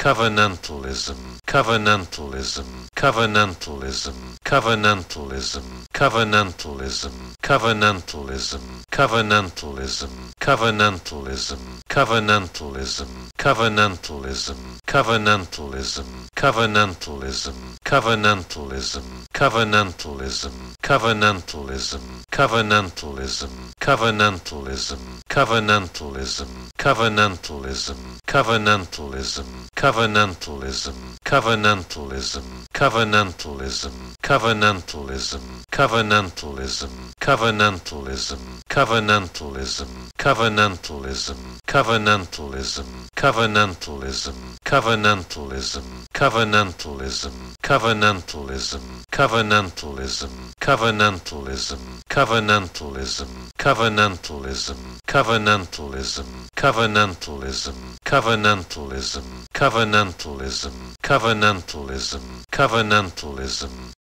covenantalism, covenantalism, covenantalism, covenantalism, covenantalism, covenantalism, covenantalism, covenantalism, covenantalism, covenantalism, covenantalism, covenantalism, covenantalism, covenantalism, covenantalism, covenantalism, covenantalism, covenantalism, covenantalism, covenantalism, covenantalism, covenantalism, covenantalism, covenantalism, covenantalism, covenantalism, covenantalism, covenantalism, covenantalism, covenantalism, covenantalism, covenantalism, covenantalism, covenantalism, covenantalism, covenantalism, covenantalism, covenantalism, covenantalism, covenantalism, covenantalism, covenantalism, covenantalism,